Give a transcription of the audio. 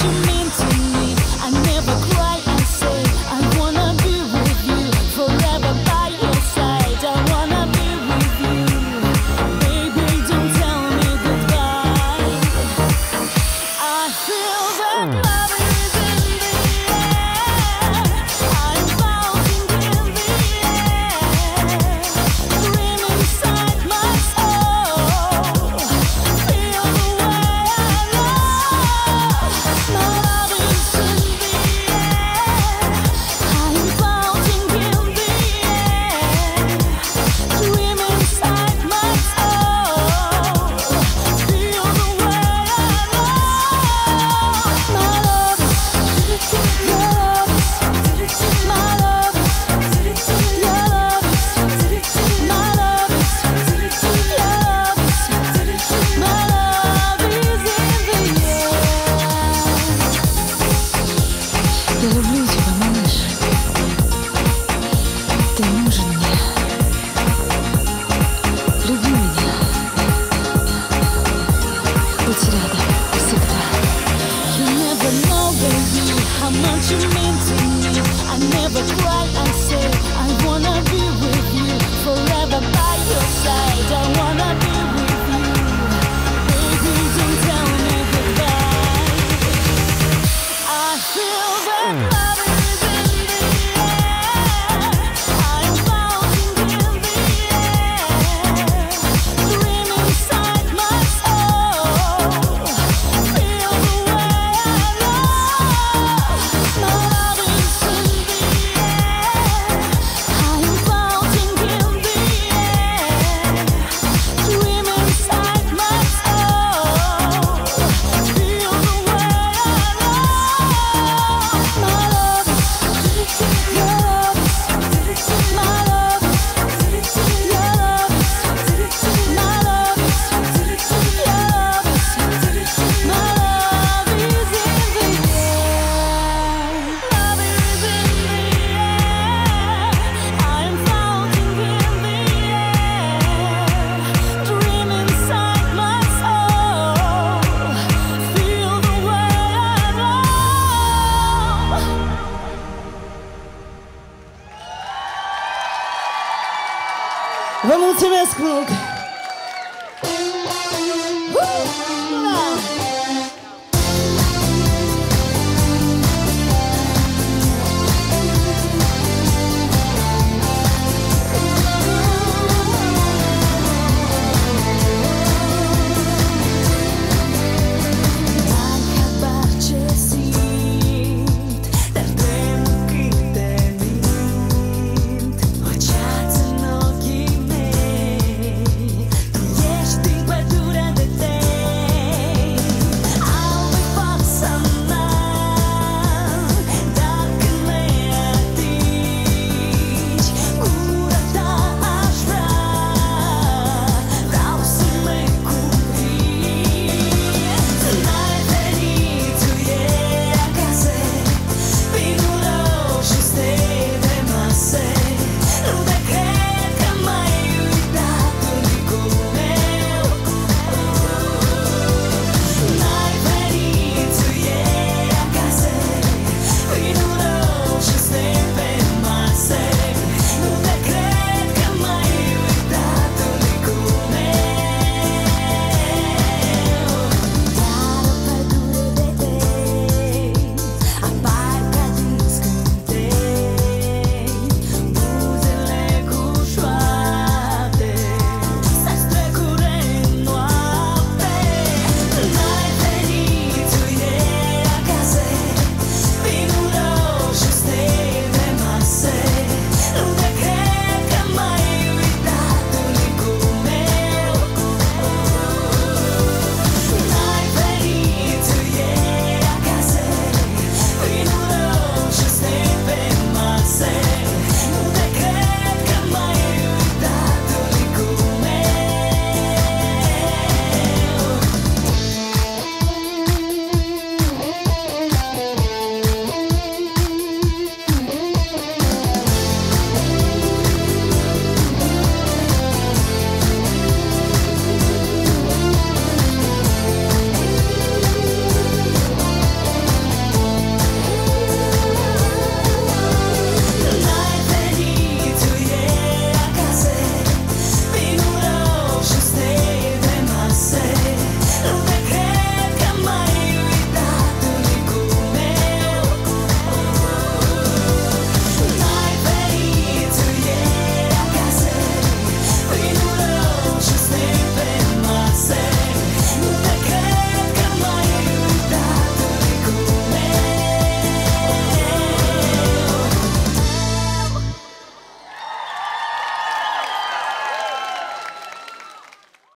you me. how much you mean to me. I never I I wanna be with you forever by your side. I want Vă mulțumesc mult!